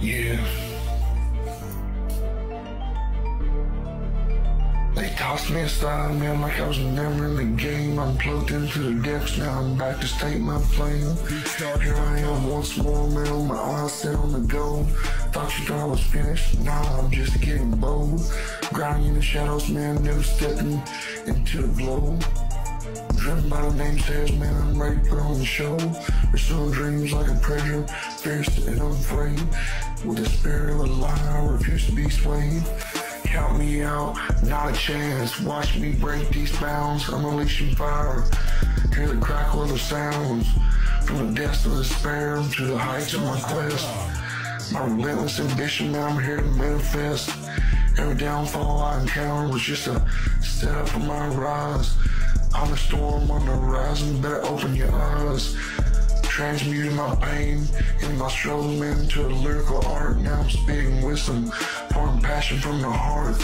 Yeah. They tossed me aside, man, like I was never in the game. I'm plugged into the depths, now I'm back to state my flame. Here I am once more, man, my eyes set on the goal. Thought you thought I was finished, nah, I'm just getting bold. Grinding in the shadows, man, never stepping into the glow. Driven by the namesayers, man, I'm to put on the show. Pursuing dreams like a predator, fierce and unafraid. With the spirit of a lion, I refuse to be swayed. Count me out, not a chance. Watch me break these bounds. I'm unleashing fire. Hear the crackle of the sounds. From the depths of despair to the heights of my quest. My relentless ambition, man, I'm here to manifest. Every downfall I encounter was just a setup for my rise. I'm a storm on the horizon, better open your eyes. Transmuting my pain and my struggle into a lyrical art. Now I'm spitting wisdom, pouring passion from the heart.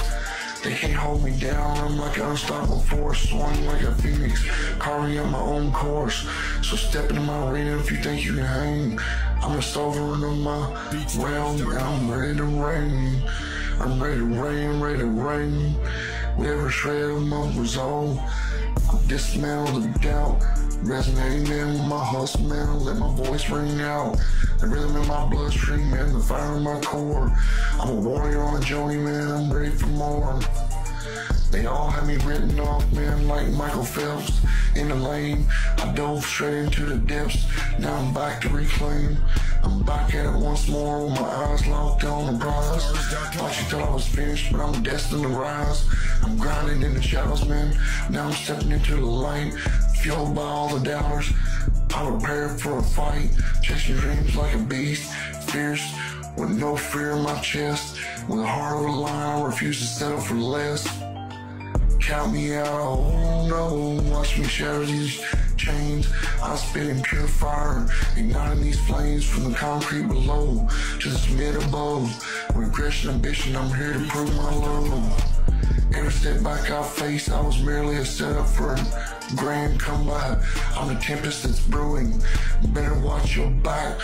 They can't hold me down, I'm like an unstoppable force, soaring like a phoenix, carving out my own course. So step into my arena if you think you can hang. I'm a sovereign of my realm, and I'm ready to reign. I'm ready to reign, ready to reign. Every shred of my resolve, I dismantle the doubt. Resonating with my hustle, man. Let my voice ring out. The rhythm in my bloodstream, man. The fire in my core. I'm a warrior on a journey, man. I'm ready for more. They all have me written off, man, like Michael Phelps in the lane. I dove straight into the depths. Now I'm back to reclaim. I'm back at it once more with my eyes locked on the prize. Thought you thought I was finished, but I'm destined to rise. I'm grinding in the shadows, man. Now I'm stepping into the light, fueled by all the doubters. I'm prepared for a fight, chasing dreams like a beast, fierce, with no fear in my chest. With a heart of a lion, I refuse to settle for less. Count me out, oh no, watch me shatter these chains. I spit in pure fire, igniting these flames from the concrete below to the mid above. Regression, ambition, I'm here to prove my love. Every step back I face, I was merely a setup for a grand comeback. I'm the tempest that's brewing. Better watch your back.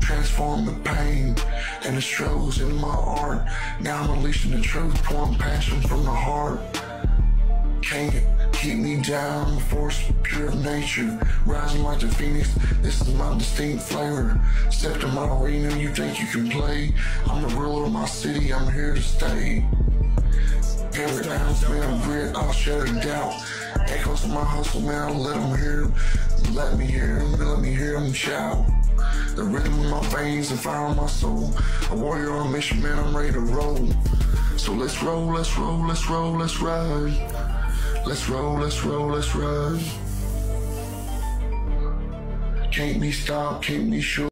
Transform the pain and the struggles in my art. Now I'm unleashing the truth, pouring passion from the heart. Can't keep me down, force pure of nature. Rising like the phoenix, this is my distinct flavor. Step to my arena, you think you can play. I'm the ruler of my city, I'm here to stay. Every ounce, man, of grit, I'll shatter doubt. Echoes of my hustle, man, I'll let them hear Let me hear them, let me hear them shout. The rhythm in my veins, the fire in my soul. A warrior on a mission, man, I'm ready to roll. So let's roll, let's roll, let's roll, let's ride. Let's roll, let's roll, let's run. Can't be stopped, can't be sure.